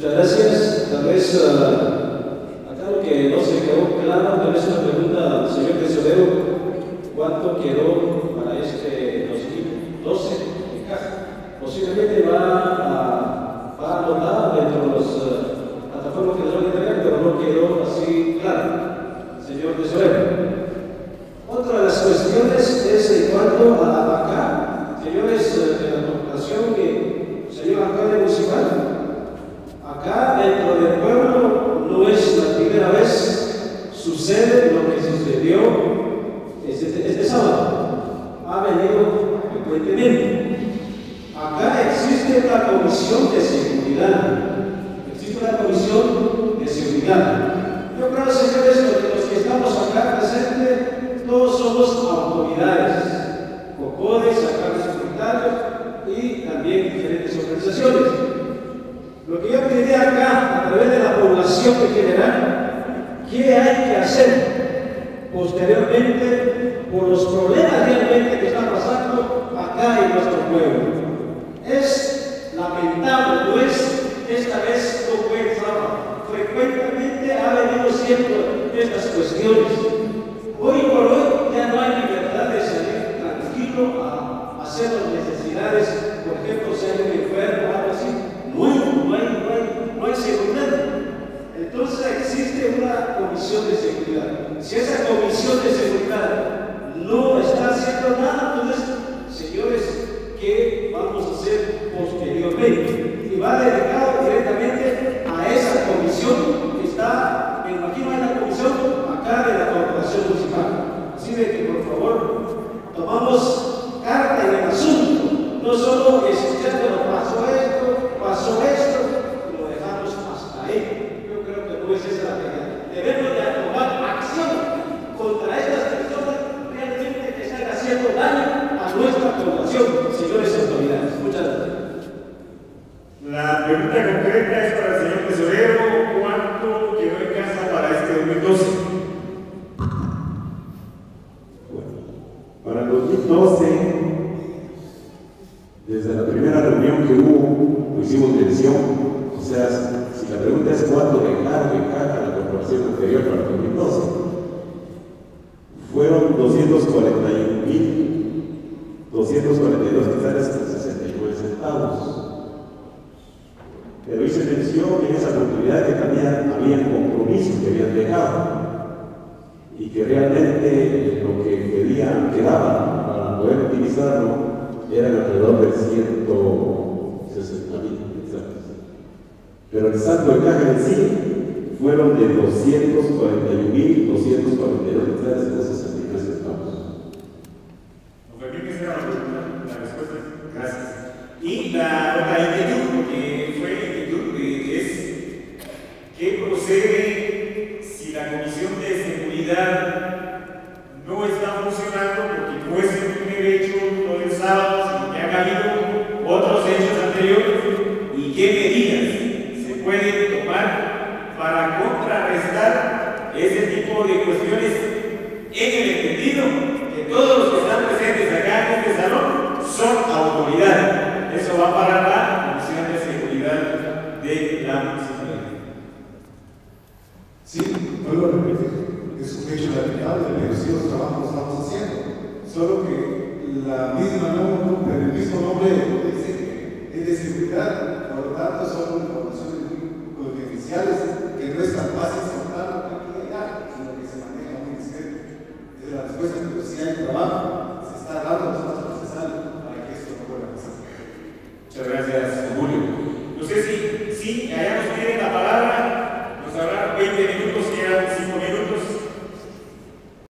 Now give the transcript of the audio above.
Muchas gracias. Tal vez uh, acá lo que no se quedó claro, tal vez una pregunta al señor tesorero, ¿cuánto quedó para este 2012 en caja? Posiblemente va a, va a anotar dentro de los uh, plataformas que les van a entregar, pero no quedó así claro, señor tesorero. Otra de las cuestiones es en cuanto a la vaca. Señores de la corporación, que señor alcalde municipal, Acá dentro del pueblo no es la primera vez, sucede lo que sucedió este, este sábado. Ha venido frecuentemente. Acá existe una comisión de seguridad. Existe una comisión de seguridad. Yo creo, señores, que los que estamos acá presentes, todos somos autoridades, COCODES, alcaldes comunitarios y también diferentes organizaciones. Lo que yo pediría acá, a través de la población en general, ¿qué hay que hacer posteriormente por los problemas realmente que están pasando acá en nuestro pueblo? Es lamentable, no es esta vez no fue. Frecuentemente ha venido siendo estas cuestiones. Hoy por hoy ya no hay libertad de salir tranquilo a hacer las necesidades, por ejemplo, si alguien enfermo o algo así, no hay, no hay, no hay, no hay seguridad. Entonces existe una comisión de seguridad. Si esa comisión de seguridad no está haciendo nada, entonces, señores, ¿qué vamos a hacer posteriormente? Y va dedicado directamente a esa comisión que está, me imagino hay la comisión acá de la corporación municipal. Así de que por favor tomamos carta en el no solo escuchando pasó esto, pasó esto, y lo dejamos hasta ahí. Yo creo que no es esa la realidad. Debemos de tomar acción contra estas personas realmente que están haciendo daño a nuestra población, señores autoridades. Muchas gracias. La pregunta concreta es para el señor tesorero, ¿cuánto quedó en casa para este 2012? Para el 2012, desde la primera reunión que hubo, lo hicimos mención. O sea, si la pregunta es cuánto dejaron en caja la corporación anterior para el 2012, fueron 241.242 quetzales con 69 centavos. Pero hice mención en esa oportunidad que también había compromisos que habían dejado y que realmente lo que querían, quedaba para poder utilizarlo eran alrededor de 160 mil. Pero el saldo de caja en sí fueron de 241 mil 242 quetzales con 63 centavos. ¿Nos permite la pregunta? La respuesta. Gracias. Y la otra inquietud, que fue inquietud, es ¿qué procede si la comisión de seguridad no está funcionando porque no es primer otros hechos anteriores? ¿Y qué medidas se pueden tomar para contrarrestar ese tipo de cuestiones en el entendido que todos los que están presentes acá en este salón son autoridades? Eso va para la Comisión de Seguridad de la Municipalidad. Sí, vuelvo repetir, es un hecho lamentable, pero sí los trabajos estamos haciendo. Solo que la misma nombre, el mismo nombre dice es de seguridad, por lo tanto son informaciones muy confidenciales que no es tan fácil soltar aquí y allá, sino que se maneja muy discreto. Es la respuesta, pero si hay trabajo, se está dando los pasos necesarios para que esto no vuelva pasar. Muchas gracias, Julio. No sé si, si hayamos